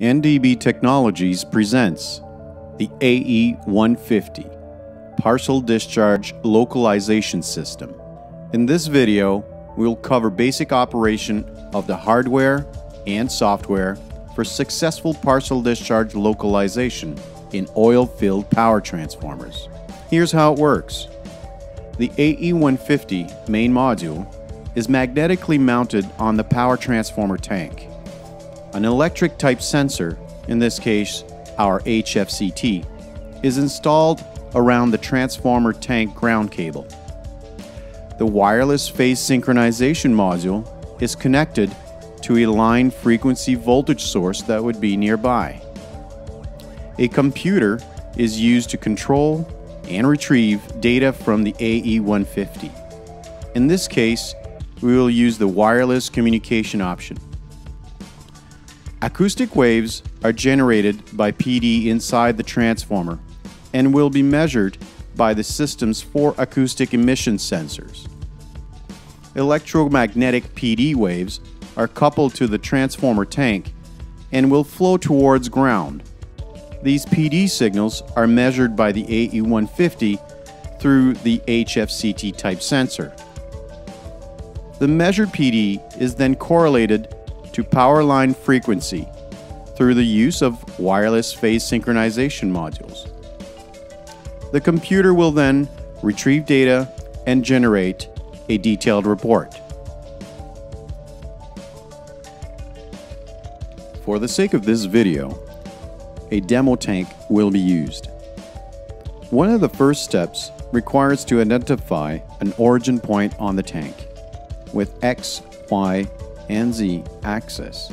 NDB Technologies presents the AE150 Partial Discharge Localization System. In this video, we'll cover basic operation of the hardware and software for successful partial discharge localization in oil-filled power transformers. Here's how it works. The AE150 main module is magnetically mounted on the power transformer tank. An electric type sensor, in this case our HFCT, is installed around the transformer tank ground cable. The wireless phase synchronization module is connected to a line frequency voltage source that would be nearby. A computer is used to control and retrieve data from the AE150. In this case, we will use the wireless communication option. Acoustic waves are generated by PD inside the transformer and will be measured by the system's four acoustic emission sensors. Electromagnetic PD waves are coupled to the transformer tank and will flow towards ground. These PD signals are measured by the AE150 through the HFCT type sensor. The measured PD is then correlated to power line frequency through the use of wireless phase synchronization modules. The computer will then retrieve data and generate a detailed report. For the sake of this video, a demo tank will be used. One of the first steps requires to identify an origin point on the tank with X, Y, and Z axis.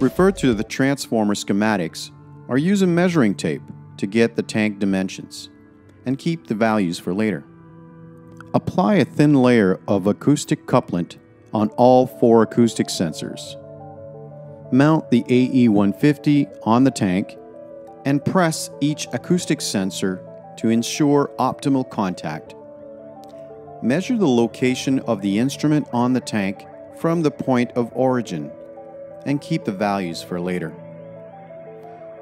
Refer to the transformer schematics or use a measuring tape to get the tank dimensions and keep the values for later. Apply a thin layer of acoustic couplant on all four acoustic sensors. Mount the AE150 on the tank and press each acoustic sensor to ensure optimal contact. Measure the location of the instrument on the tank from the point of origin and keep the values for later.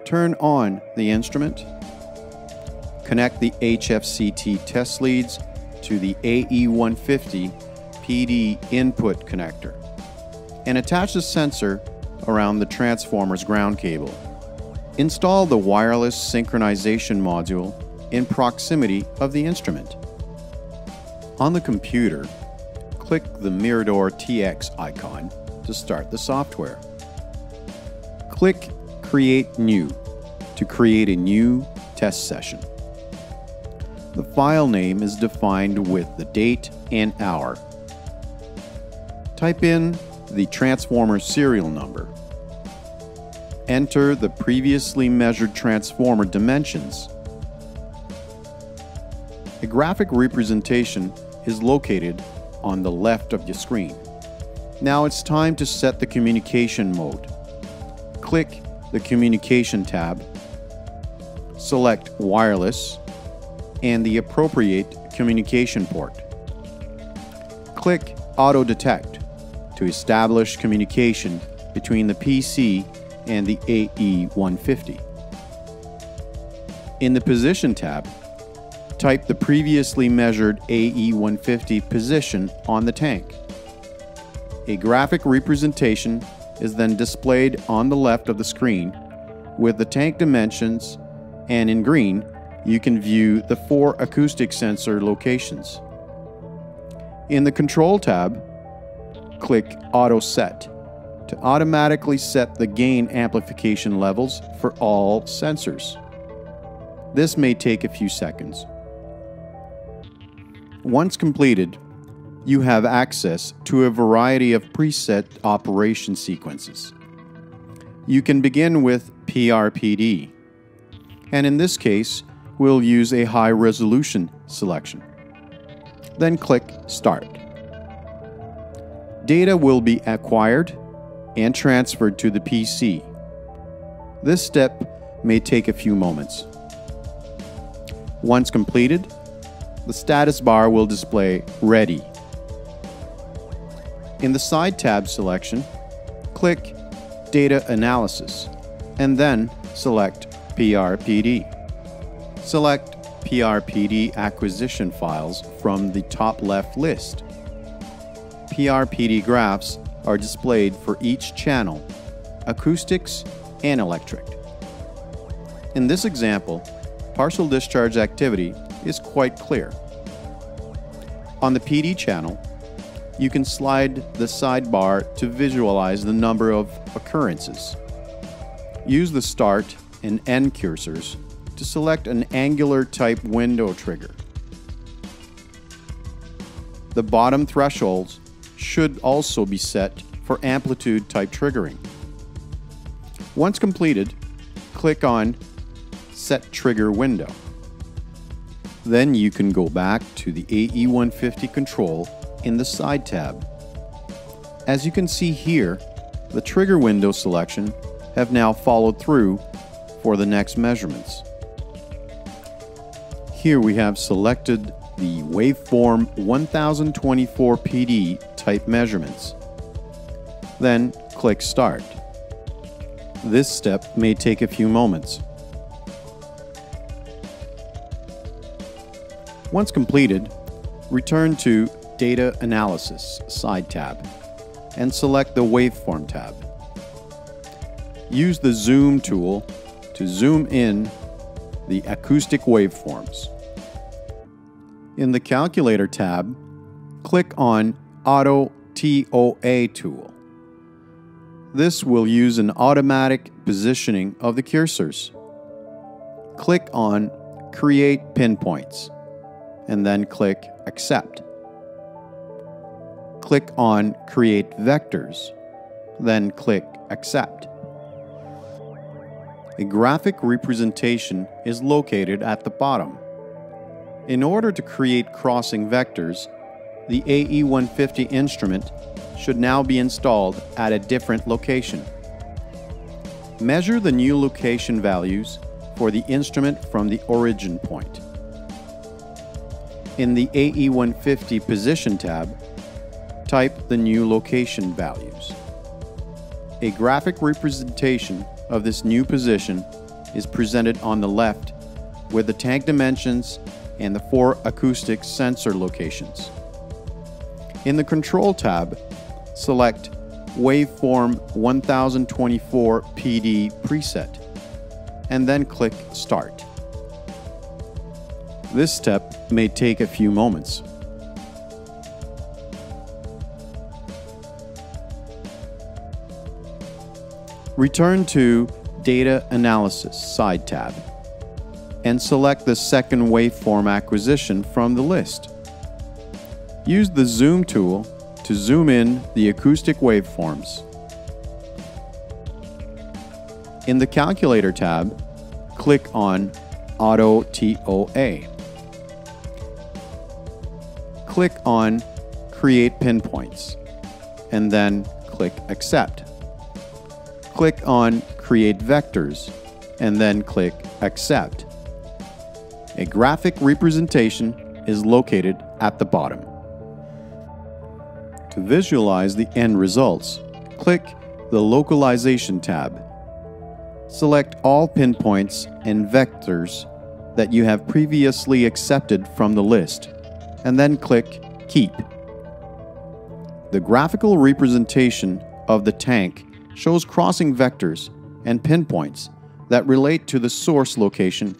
Turn on the instrument. Connect the HFCT test leads to the AE150 PD input connector and attach the sensor around the transformer's ground cable. Install the wireless synchronization module in proximity of the instrument. On the computer, click the Mirador TX icon to start the software. Click Create New to create a new test session. The file name is defined with the date and hour. Type in the transformer serial number. Enter the previously measured transformer dimensions. A graphic representation is located on the left of your screen. Now it's time to set the communication mode. Click the Communication tab, select Wireless, and the appropriate communication port. Click Auto Detect to establish communication between the PC and the AE150. In the Position tab, type the previously measured AE150 position on the tank. A graphic representation is then displayed on the left of the screen with the tank dimensions and in green you can view the four acoustic sensor locations. In the Control tab, click Auto Set to automatically set the gain amplification levels for all sensors. This may take a few seconds. Once completed, you have access to a variety of preset operation sequences. You can begin with PRPD, and in this case, we'll use a high resolution selection. Then click Start. Data will be acquired and transferred to the PC. This step may take a few moments. Once completed, the status bar will display Ready. In the Side tab selection, click Data Analysis, and then select PRPD. Select PRPD acquisition files from the top left list. PRPD graphs are displayed for each channel, acoustics and electric. In this example, partial discharge activity is quite clear. On the PD channel, you can slide the sidebar to visualize the number of occurrences. Use the start and end cursors to select an angular type window trigger. The bottom thresholds should also be set for amplitude type triggering. Once completed, click on Set Trigger window. Then you can go back to the AE150 control in the Side tab. As you can see here, the trigger window selection have now followed through for the next measurements. Here we have selected the waveform 1024 PD type measurements. Then click Start. This step may take a few moments. Once completed, return to Data Analysis side tab and select the Waveform tab. Use the Zoom tool to zoom in the acoustic waveforms. In the Calculator tab, click on Auto TOA tool. This will use an automatic positioning of the cursors. Click on Create Pinpoints and then click Accept. Click on Create Vectors, then click Accept. A graphic representation is located at the bottom. In order to create crossing vectors, the AE150 instrument should now be installed at a different location. Measure the new location values for the instrument from the origin point. In the AE150 Position tab, type the new location values. A graphic representation of this new position is presented on the left with the tank dimensions and the four acoustic sensor locations. In the Control tab, select Waveform 1024 PD preset, and then click Start. This step may take a few moments. Return to Data Analysis side tab and select the second waveform acquisition from the list. Use the Zoom tool to zoom in the acoustic waveforms. In the Calculator tab, click on Auto TOA. Click on Create Pinpoints, and then click Accept. Click on Create Vectors, and then click Accept. A graphic representation is located at the bottom. To visualize the end results, click the Localization tab. Select all pinpoints and vectors that you have previously accepted from the list, and then click Keep. The graphical representation of the tank shows crossing vectors and pinpoints that relate to the source location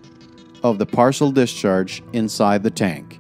of the partial discharge inside the tank.